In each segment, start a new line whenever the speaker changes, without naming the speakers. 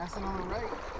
passing on the right.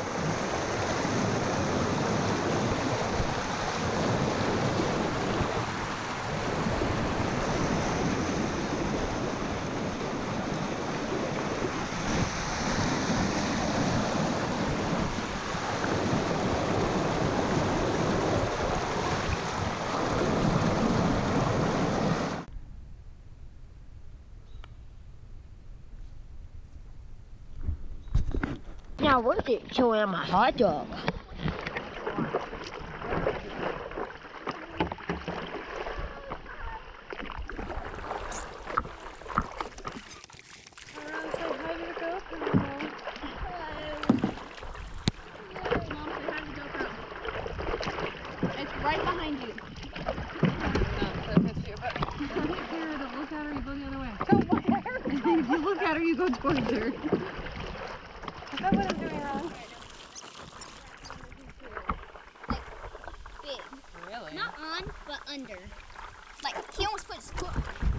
Now where's it showing my hot dog?
It's right behind you. Look at her, you go the other way. if you look at her, you go towards her. Is what I'm doing wrong?
Big.
Really?
Not on, but under. Like he almost put his foot on.